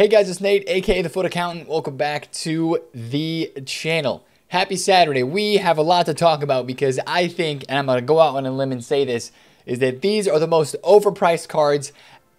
Hey guys, it's Nate, aka The FUT Accountant. Welcome back to the channel. Happy Saturday. We have a lot to talk about because I think, and I'm going to go out on a limb and say this, is that these are the most overpriced cards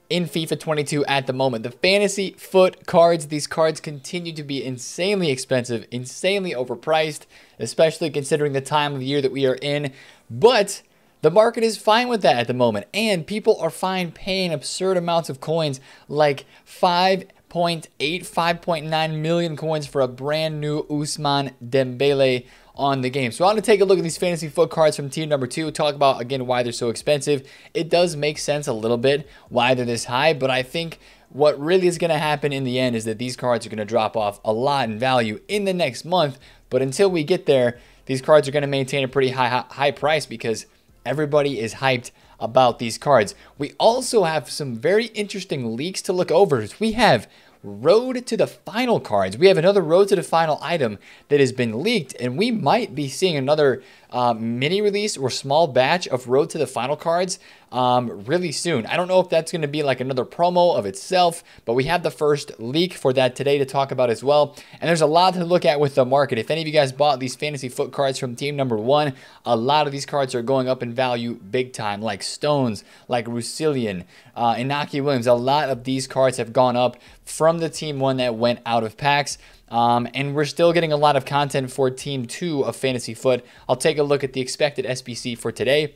in FIFA 22 at the moment. The fantasy FUT cards, these cards continue to be insanely expensive, insanely overpriced, especially considering the time of year that we are in. But the market is fine with that at the moment, and people are fine paying absurd amounts of coins like 5 5.8, 5.9 million coins for a brand new Ousmane Dembele on the game. So I want to take a look at these fantasy FUT cards from team number two, talk about, again, why they're so expensive. It does make sense a little bit why they're this high, but I think what really is going to happen in the end is that these cards are going to drop off a lot in value in the next month. But until we get there, these cards are going to maintain a pretty high, high price because everybody is hyped about these cards. We also have some very interesting leaks to look over. We have Road to the Final cards. We have another Road to the Final item that has been leaked, and we might be seeing another uh, mini release or small batch of Road to the Final cards um, really soon. I don't know if that's going to be like another promo of itself, but we have the first leak for that today to talk about as well. And there's a lot to look at with the market. If any of you guys bought these fantasy FUT cards from team number one, a lot of these cards are going up in value big time, like Stones, like Russillian, uh, Inaki Williams. A lot of these cards have gone up from the team one that went out of packs. Um, and we're still getting a lot of content for Team 2 of Fantasy FUT. I'll take a look at the expected SBC for today.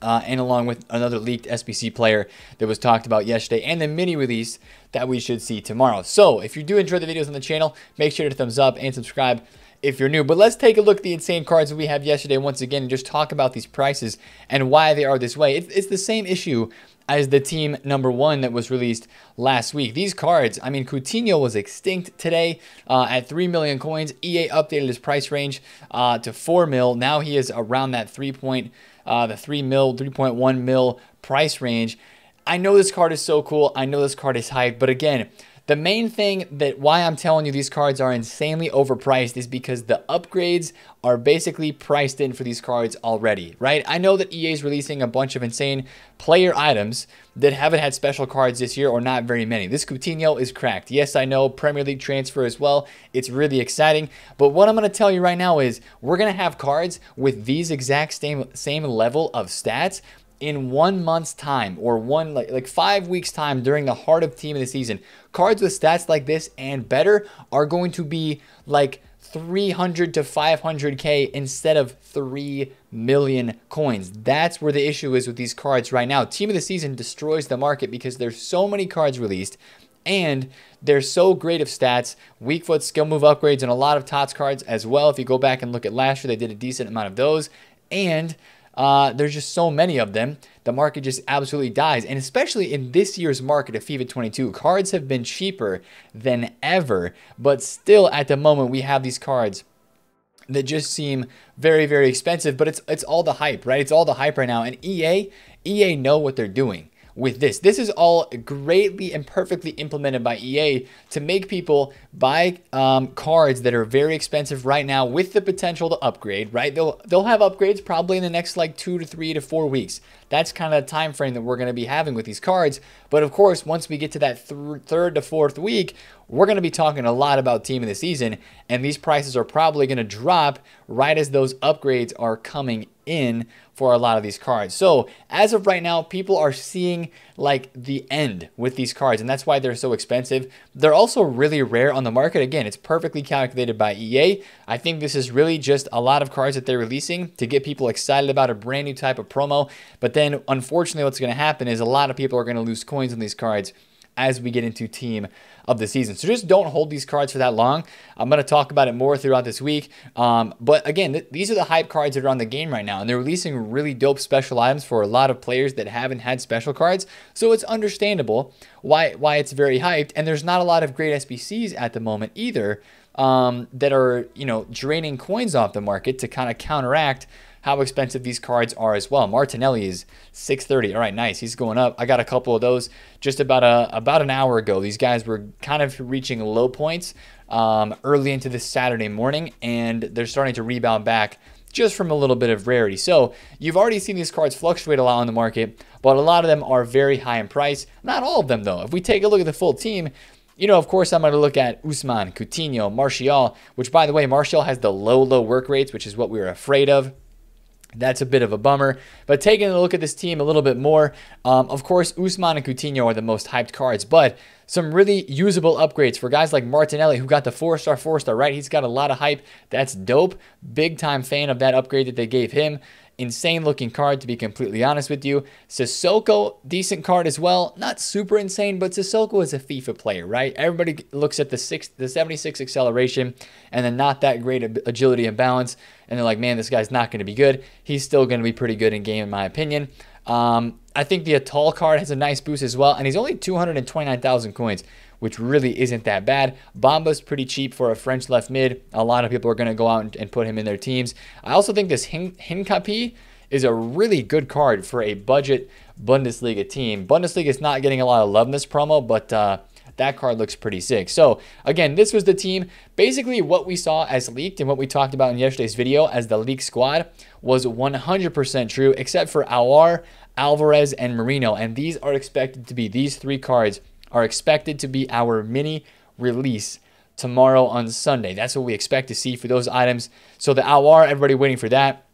Uh, and along with another leaked SBC player that was talked about yesterday, and the mini release that we should see tomorrow. So, if you do enjoy the videos on the channel, make sure to thumbs up and subscribe if you're new. But let's take a look at the insane cards we have yesterday once again and just talk about these prices and why they are this way. It's the same issue as the team number one that was released last week. These cards, I mean, Coutinho was extinct today uh, at 3 million coins. EA updated his price range uh, to 4 mil. Now he is around that 3 point, uh, the 3 mil, 3.1 mil price range. I know this card is so cool. I know this card is hype, but again, the main thing that why I'm telling you these cards are insanely overpriced is because the upgrades are basically priced in for these cards already, right? I know that EA is releasing a bunch of insane player items that haven't had special cards this year or not very many. This Coutinho is cracked. Yes, I know Premier League transfer as well. It's really exciting. But what I'm going to tell you right now is we're going to have cards with these exact same same level of stats in one month's time or one like, like five weeks time during the heart of team of the season cards with stats like this and better are going to be like 300 to 500k instead of 3 million coins. That's where the issue is with these cards right now. Team of the season destroys the market because there's so many cards released and they're so great of stats, weak foot, skill move upgrades, and a lot of TOTS cards as well. If you go back and look at last year, they did a decent amount of those. And uh, there's just so many of them. The market just absolutely dies. And especially in this year's market of FIFA 22, cards have been cheaper than ever. But still, at the moment, we have these cards that just seem very, very expensive. But it's it's all the hype, right? It's all the hype right now. And EA, EA know what they're doing with this. This is all greatly and perfectly implemented by EA to make people buy um, cards that are very expensive right now with the potential to upgrade, right? They'll, they'll have upgrades probably in the next like two to three to four weeks. That's kind of the time frame that we're going to be having with these cards. But of course, once we get to that th third to fourth week, we're going to be talking a lot about team of the season, and these prices are probably going to drop right as those upgrades are coming in for a lot of these cards. So as of right now, people are seeing like the end with these cards, and that's why they're so expensive. They're also really rare on the market. Again, it's perfectly calculated by EA. I think this is really just a lot of cards that they're releasing to get people excited about a brand new type of promo. But then unfortunately, what's going to happen is a lot of people are going to lose coins on these cards as we get into team of the season. So just don't hold these cards for that long. I'm going to talk about it more throughout this week. Um, but again, th these are the hype cards that are on the game right now, and they're releasing really dope special items for a lot of players that haven't had special cards. So it's understandable why why it's very hyped. And there's not a lot of great SBCs at the moment either um, that are you know draining coins off the market to kind of counteract how expensive these cards are as well. Martinelli is 630. All right, nice. He's going up. I got a couple of those just about a about an hour ago. These guys were kind of reaching low points um, early into this Saturday morning, and they're starting to rebound back just from a little bit of rarity. So you've already seen these cards fluctuate a lot on the market, but a lot of them are very high in price. Not all of them, though. If we take a look at the full team, you know, of course, I'm going to look at Ousmane, Coutinho, Martial, which, by the way, Martial has the low, low work rates, which is what we were afraid of. That's a bit of a bummer. But taking a look at this team a little bit more, um, of course, Ousmane and Coutinho are the most hyped cards, but some really usable upgrades for guys like Martinelli, who got the four star, four star, right? He's got a lot of hype. That's dope. Big time fan of that upgrade that they gave him. Insane looking card, to be completely honest with you. Sissoko, decent card as well. Not super insane, but Sissoko is a FIFA player, right? Everybody looks at the six, the 76 acceleration and then not that great agility and balance. And they're like, man, this guy's not going to be good. He's still going to be pretty good in game, in my opinion. Um, I think the Atal card has a nice boost as well, and he's only 229,000 coins which really isn't that bad. Bamba's pretty cheap for a French left mid. A lot of people are going to go out and, and, put him in their teams. I also think this Hin- Hincapié is a really good card for a budget Bundesliga team. Bundesliga is not getting a lot of love in this promo, but uh, that card looks pretty sick. So again, this was the team. Basically, what we saw as leaked and what we talked about in yesterday's video as the leak squad was 100% true, except for Aouar, Alvarez, and Marino. And these are expected to be these three cards are expected to be our mini release tomorrow on Sunday. That's what we expect to see for those items. So the Aouar, everybody waiting for that.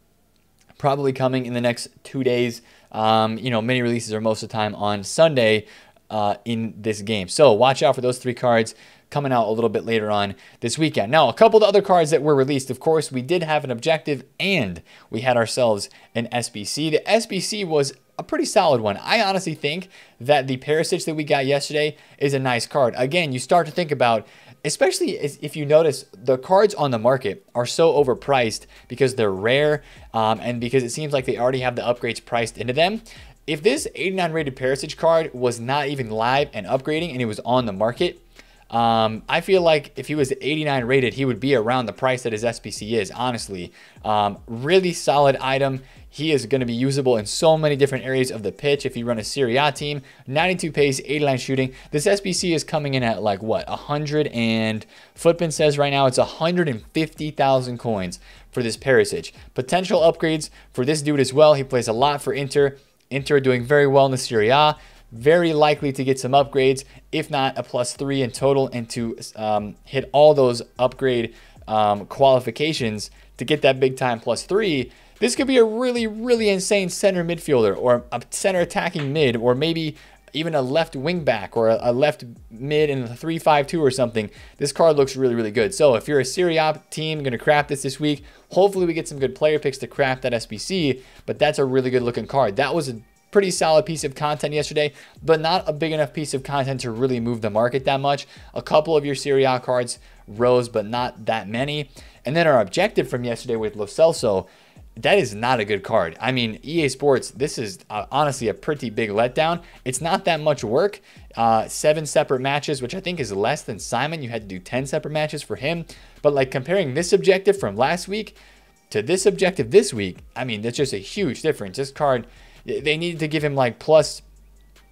Probably coming in the next two days. Um, you know, mini releases are most of the time on Sunday uh, in this game. So watch out for those three cards coming out a little bit later on this weekend. Now, a couple of other cards that were released, of course, we did have an objective and we had ourselves an SBC. The SBC was a pretty solid one. I honestly think that the Perisic that we got yesterday is a nice card. Again, you start to think about, especially if you notice the cards on the market are so overpriced because they're rare um, and because it seems like they already have the upgrades priced into them. If this 89 rated Perisic card was not even live and upgrading and it was on the market, um, I feel like if he was 89 rated, he would be around the price that his SBC is, honestly. Um, really solid item. He is going to be usable in so many different areas of the pitch. If you run a Serie A team, 92 pace, 89 shooting. This SBC is coming in at like what, 100 and Futbin says right now it's 150,000 coins for this Perisic. Potential upgrades for this dude as well. He plays a lot for Inter. Inter doing very well in the Serie A. Very likely to get some upgrades, if not a plus three in total, and to um, hit all those upgrade um, qualifications to get that big time plus three this could be a really, really insane center midfielder or a center attacking mid or maybe even a left wing back or a, left mid in a 3-5-2 or something. This card looks really, really good. So if you're a Serie A team going to craft this this week, hopefully we get some good player picks to craft that SBC, but that's a really good looking card. That was a pretty solid piece of content yesterday, but not a big enough piece of content to really move the market that much. A couple of your Serie A cards rose, but not that many. And then our objective from yesterday with Lo Celso that is not a good card. I mean, EA Sports, this is uh, honestly a pretty big letdown. It's not that much work. Uh, seven separate matches, which I think is less than Simon. You had to do 10 separate matches for him. But like comparing this objective from last week to this objective this week, I mean, that's just a huge difference. This card, they needed to give him like plus,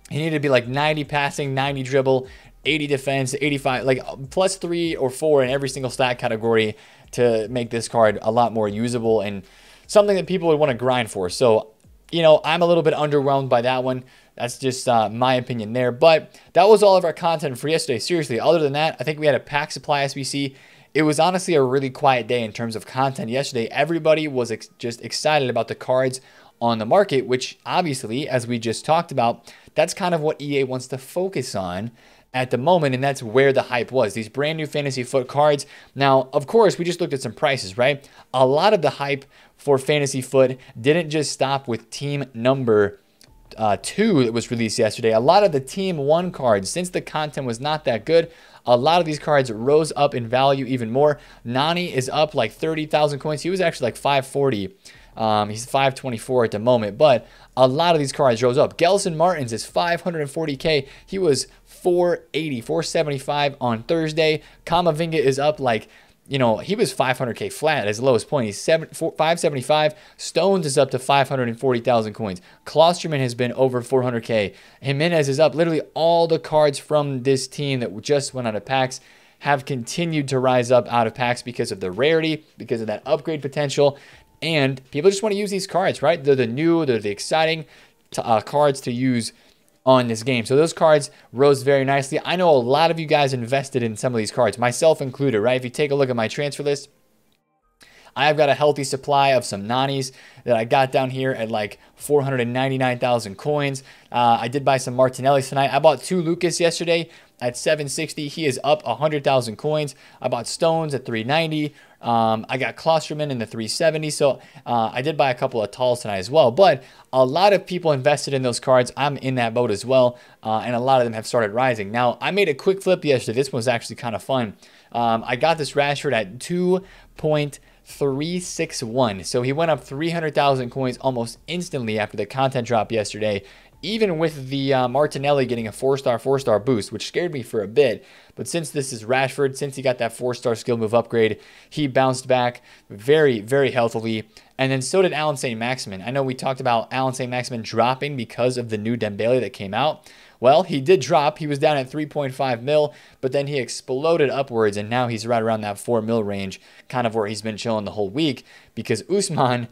he needed to be like 90 passing, 90 dribble, 80 defense, 85, like plus three or four in every single stat category to make this card a lot more usable and something that people would want to grind for. So, you know, I'm a little bit underwhelmed by that one. That's just uh, my opinion there. But that was all of our content for yesterday. Seriously, other than that, I think we had a pack supply SBC. It was honestly a really quiet day in terms of content yesterday. Everybody was ex- just excited about the cards on the market, which obviously, as we just talked about, that's kind of what EA wants to focus on at the moment, and that's where the hype was. These brand new fantasy FUT cards. Now, of course, we just looked at some prices, right? A lot of the hype for fantasy FUT didn't just stop with team number uh, two that was released yesterday. A lot of the team one cards, since the content was not that good, a lot of these cards rose up in value even more. Nani is up like 30,000 coins. He was actually like 540. Um, he's 524 at the moment, but a lot of these cards rose up. Gelson Martins is 540k. He was 480, 475 on Thursday. Kamavinga is up like, you know, he was 500k flat at his lowest point. He's 7, 4, 575. Stones is up to 540,000 coins. Klostermann has been over 400k. Jimenez is up. Literally all the cards from this team that just went out of packs have continued to rise up out of packs because of the rarity, because of that upgrade potential. And people just want to use these cards, right? They're the new, they're the exciting uh, cards to use on this game. So those cards rose very nicely. I know a lot of you guys invested in some of these cards, myself included, right? If you take a look at my transfer list, I've got a healthy supply of some Nanis that I got down here at like 499,000 coins. Uh, I did buy some Martinellis tonight. I bought two Lucas yesterday at 760. He is up 100,000 coins. I bought Stones at 390. Um, I got Klostermann in the 370. So uh, I did buy a couple of talls tonight as well. But a lot of people invested in those cards. I'm in that boat as well. Uh, and a lot of them have started rising. Now, I made a quick flip yesterday. This one was actually kind of fun. Um, I got this Rashford at 2.361. So he went up 300,000 coins almost instantly after the content drop yesterday even with the uh, Martinelli getting a four star, four star boost, which scared me for a bit. But since this is Rashford, since he got that four star skill move upgrade, he bounced back very, very healthily. And then so did Allan Saint-Maximin. I know we talked about Allan Saint-Maximin dropping because of the new Dembele that came out. Well, he did drop. He was down at 3.5 mil, but then he exploded upwards, and now he's right around that 4 mil range, kind of where he's been chilling the whole week because Ousmane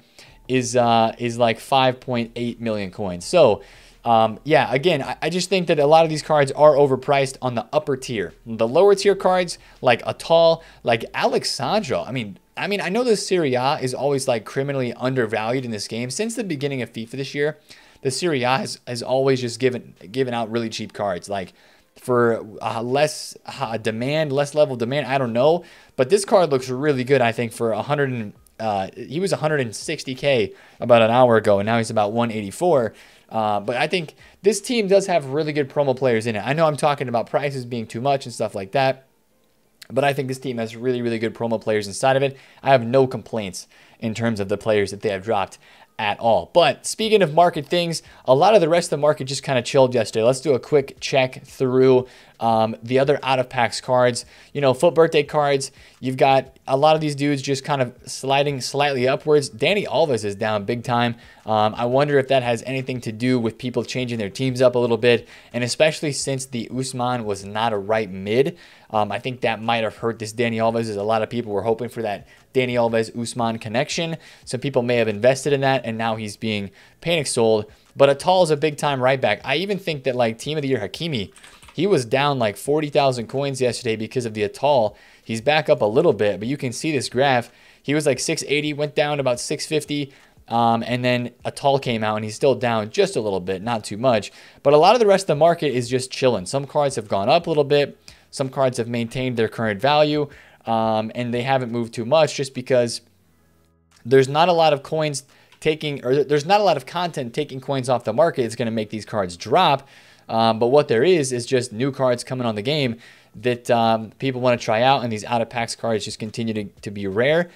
is uh, is like 5.8 million coins. So um, yeah, again, I, I, just think that a lot of these cards are overpriced on the upper tier. The lower tier cards, like Atal, like Alex Sandro. I mean, I mean, I know the Serie A is always like criminally undervalued in this game. Since the beginning of FIFA this year, the Serie A has, has always just given given out really cheap cards. Like for uh, less uh, demand, less level demand, I don't know. But this card looks really good, I think, for 100. Uh, he was 160k about an hour ago, and now he's about 184. Uh, but I think this team does have really good promo players in it. I know I'm talking about prices being too much and stuff like that. But I think this team has really, really good promo players inside of it. I have no complaints in terms of the players that they have dropped at all. But speaking of market things, a lot of the rest of the market just kind of chilled yesterday. Let's do a quick check through um, the other out of packs cards. You know, FUT birthday cards. You've got a lot of these dudes just kind of sliding slightly upwards. Dani Alves is down big time. Um, I wonder if that has anything to do with people changing their teams up a little bit, and especially since the Ousmane was not a right mid. Um, I think that might have hurt this Dani Alves as a lot of people were hoping for that Dani Alves Ousmane connection. Some people may have invested in that, and now he's being panic sold. But Atal is a big time right back. I even think that like team of the year Hakimi, he was down like 40,000 coins yesterday because of the Atal. He's back up a little bit, but you can see this graph. He was like 680, went down about 650. Um, and then Atal came out and he's still down just a little bit, not too much. But a lot of the rest of the market is just chilling. Some cards have gone up a little bit. Some cards have maintained their current value um, and they haven't moved too much just because there's not a lot of coins taking, or there's not a lot of content taking coins off the market. It's going to make these cards drop. Um, but what there is is just new cards coming on the game that um, people want to try out, and these out of packs cards just continue to, to be rare.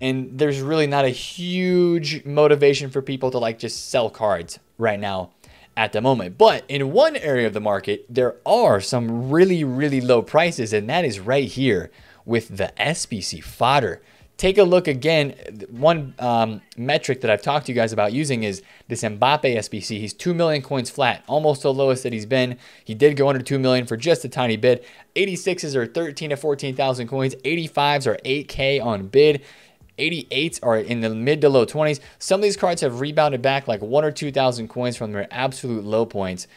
And there's really not a huge motivation for people to like just sell cards right now at the moment. But in one area of the market, there are some really, really low prices, and that is right here with the SBC fodder. Take a look again. One um, metric that I've talked to you guys about using is this Mbappe SBC. He's 2 million coins flat, almost the lowest that he's been. He did go under 2 million for just a tiny bit. 86s are 13 to 14,000 coins. 85s are 8K on bid. 88s are in the mid to low 20s. Some of these cards have rebounded back like 1 or 2,000 coins from their absolute low points.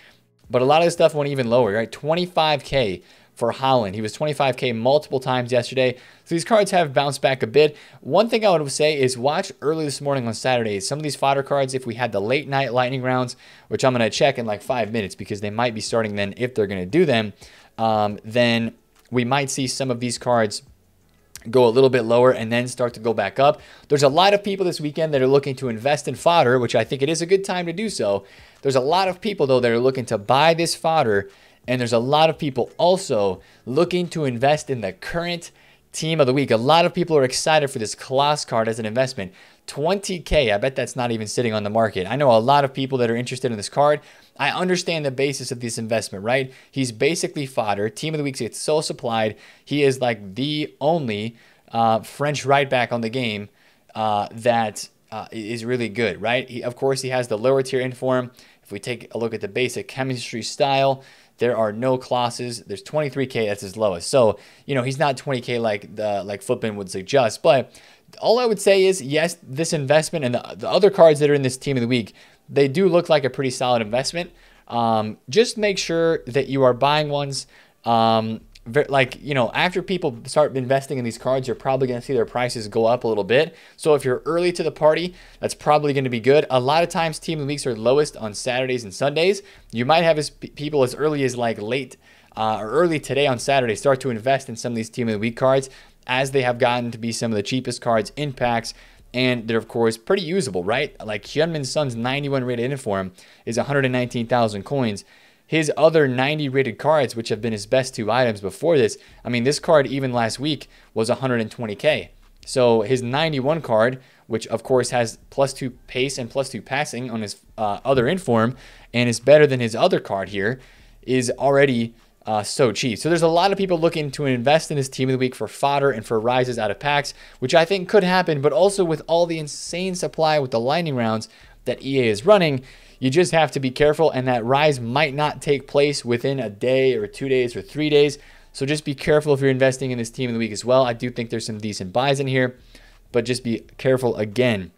But a lot of this stuff went even lower, right? 25K for Haaland. He was 25K multiple times yesterday. So these cards have bounced back a bit. One thing I would say is watch early this morning on Saturday. Some of these fodder cards, if we had the late night lightning rounds, which I'm going to check in like five minutes because they might be starting then if they're going to do them, um, then we might see some of these cards go a little bit lower and then start to go back up. There's a lot of people this weekend that are looking to invest in fodder, which I think it is a good time to do so. There's a lot of people though that are looking to buy this fodder and there's a lot of people also looking to invest in the current team of the week. A lot of people are excited for this Clauss card as an investment. 20K, I bet that's not even sitting on the market. I know a lot of people that are interested in this card. I understand the basis of this investment, right? He's basically fodder. Team of the week gets so supplied. He is like the only uh, French right back on the game uh, that uh, is really good, right? He, of course, he has the lower tier inform. If we take a look at the basic chemistry style, there are no classes. There's 23k. That's his lowest. So you know he's not 20k like the like Futbin would suggest. But all I would say is yes, this investment and the, the other cards that are in this team of the week, they do look like a pretty solid investment. um, just make sure that you are buying ones. Um, like you know after people start investing in these cards you're probably going to see their prices go up a little bit. So if you're early to the party that's probably going to be good. A lot of times team of the weeks are lowest on saturdays and sundays. You might have as people as early as like late uh, or early today on saturday start to invest in some of these team of the week cards as they have gotten to be some of the cheapest cards in packs. And they're of course pretty usable right? Like Heung-min Son's 91 rated inform is 119000 coins his other 90 rated cards, which have been his best two items before this, I mean, this card even last week was 120k. So his 91 card, which of course has plus two pace and plus two passing on his uh, other inform, and is better than his other card here, is already uh, so cheap. So there's a lot of people looking to invest in this team of the week for fodder and for rises out of packs, which I think could happen, but also with all the insane supply with the lightning rounds that EA is running, you just have to be careful, and that rise might not take place within a day or two days or three days. So just be careful if you're investing in this team of the week as well. I do think there's some decent buys in here, but just be careful again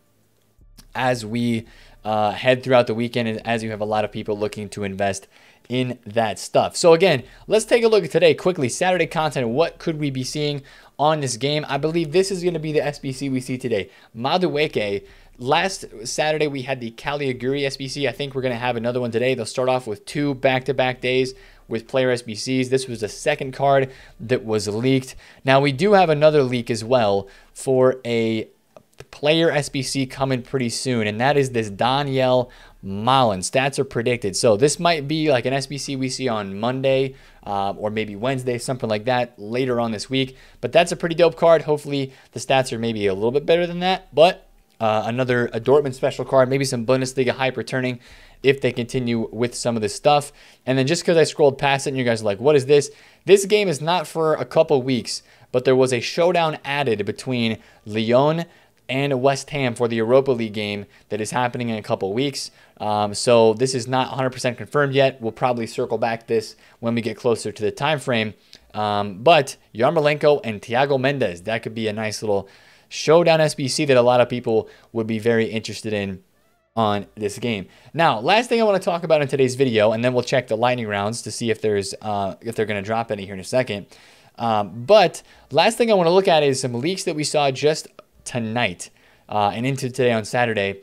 as we uh, head throughout the weekend and as you have a lot of people looking to invest in that stuff. So again, let's take a look at today quickly. Saturday content. What could we be seeing on this game? I believe this is going to be the SBC we see today. Madueke Last Saturday, we had the Caliaguri SBC. I think we're going to have another one today. They'll start off with two back to back days with player SBCs. This was the second card that was leaked. Now, we do have another leak as well for a player SBC coming pretty soon, and that is this Donyell Malen. Stats are predicted. So this might be like an SBC we see on Monday uh, or maybe Wednesday, something like that later on this week. But that's a pretty dope card. Hopefully the stats are maybe a little bit better than that. But uh, another a Dortmund special card, maybe some Bundesliga hype returning if they continue with some of this stuff. And then just because I scrolled past it and you guys are like, what is this? This game is not for a couple weeks, but there was a showdown added between Lyon and West Ham for the Europa League game that is happening in a couple weeks. Um, so this is not 100% confirmed yet. We'll probably circle back this when we get closer to the time frame. Um, but Yarmolenko and Thiago Mendes, that could be a nice little showdown SBC that a lot of people would be very interested in on this game. Now, last thing I want to talk about in today's video, and then we'll check the lightning rounds to see if there's uh, if they're going to drop any here in a second. Um, but last thing I want to look at is some leaks that we saw just tonight uh, and into today on Saturday.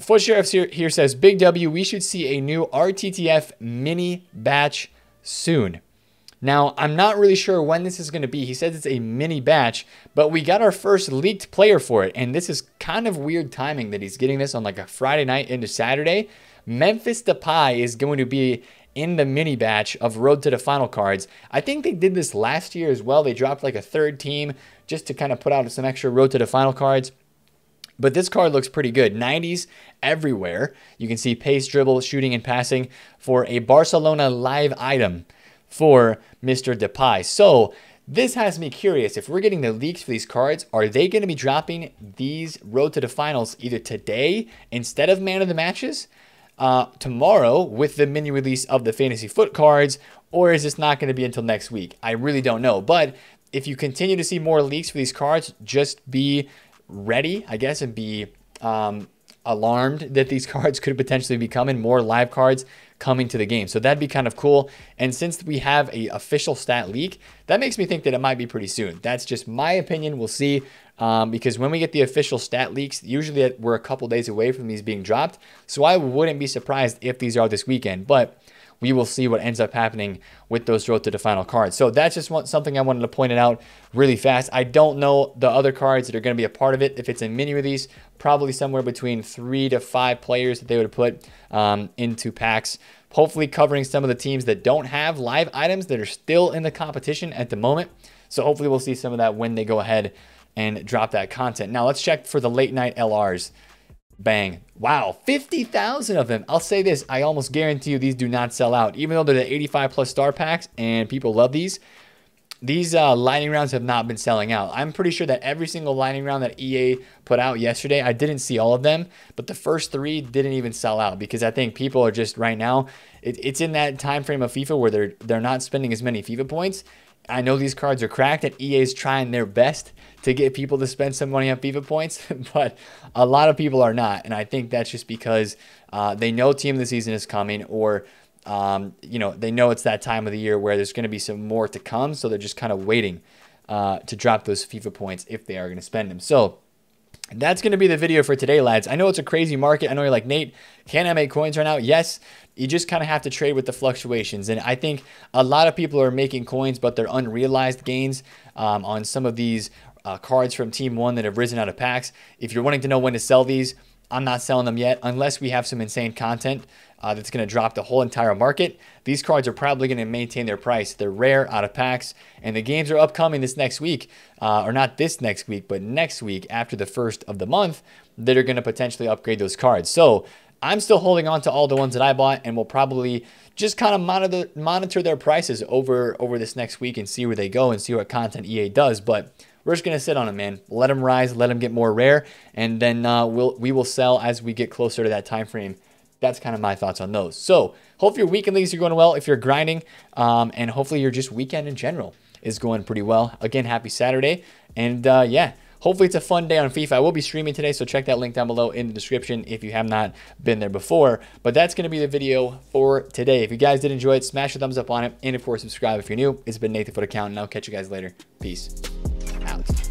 FUT Sheriff here, here says, Big W, we should see a new RTTF mini batch soon. Now, I'm not really sure when this is going to be. He says it's a mini batch, but we got our first leaked player for it. And this is kind of weird timing that he's getting this on like a Friday night into Saturday. Memphis Depay is going to be in the mini batch of Road to the Final cards. I think they did this last year as well. They dropped like a third team just to kind of put out some extra Road to the Final cards. But this card looks pretty good. 90s everywhere. You can see pace, dribble, shooting, and passing for a Barcelona live item for Mr. Depay. So this has me curious. If we're getting the leaks for these cards, are they going to be dropping these Road to the Finals either today instead of Man of the Matches, uh, tomorrow with the mini release of the Fantasy FUT cards, or is this not going to be until next week? I really don't know. But if you continue to see more leaks for these cards, just be ready, I guess, and be um, alarmed that these cards could potentially be coming, more live cards coming to the game. So that'd be kind of cool. And since we have a official stat leak, that makes me think that it might be pretty soon. That's just my opinion. We'll see. Um, because when we get the official stat leaks, usually we're a couple days away from these being dropped. So I wouldn't be surprised if these are this weekend. But we will see what ends up happening with those road to the final cards. So that's just one, something I wanted to point it out really fast. I don't know the other cards that are going to be a part of it. If it's a mini release, probably somewhere between three to five players that they would put um, into packs. Hopefully covering some of the teams that don't have live items that are still in the competition at the moment. So hopefully we'll see some of that when they go ahead and drop that content. Now let's check for the late night LRs. Bang. Wow, 50,000 of them. I'll say this, I almost guarantee you these do not sell out. Even though they're the 85 plus star packs and people love these, these uh, lightning rounds have not been selling out. I'm pretty sure that every single lightning round that EA put out yesterday, I didn't see all of them, but the first three didn't even sell out because I think people are just right now, it, it's in that time frame of FIFA where they're they're not spending as many FIFA points I know these cards are cracked and EA is trying their best to get people to spend some money on FIFA points, but a lot of people are not. And I think that's just because uh, they know team of the season is coming or um, you know, they know it's that time of the year where there's going to be some more to come. So they're just kind of waiting uh, to drop those FIFA points if they are going to spend them. So that's going to be the video for today, lads. I know it's a crazy market. I know you're like, Nate, can I make coins right now? Yes, you just kind of have to trade with the fluctuations. And I think a lot of people are making coins, but they're unrealized gains um, on some of these uh, cards from Team 1 that have risen out of packs. If you're wanting to know when to sell these, I'm not selling them yet unless we have some insane content uh, that's going to drop the whole entire market. These cards are probably going to maintain their price. They're rare, out of packs, and the games are upcoming this next week, uh, or not this next week, but next week after the first of the month that are going to potentially upgrade those cards. So I'm still holding on to all the ones that I bought, and we'll probably just kind of monitor monitor their prices over over this next week and see where they go and see what content EA does. But we're just gonna sit on them, man. Let them rise, let them get more rare, and then uh, we'll we will sell as we get closer to that time frame. That's kind of my thoughts on those. So hopefully your weekend leagues are going well if you're grinding, um, and hopefully your just weekend in general is going pretty well. Again, happy Saturday, and uh, yeah. Hopefully it's a fun day on FIFA. I will be streaming today, so check that link down below in the description if you have not been there before. But that's going to be the video for today. If you guys did enjoy it, smash a thumbs up on it. And of course, subscribe if you're new. It's been Nathan FUT Accountant. I'll catch you guys later. Peace out.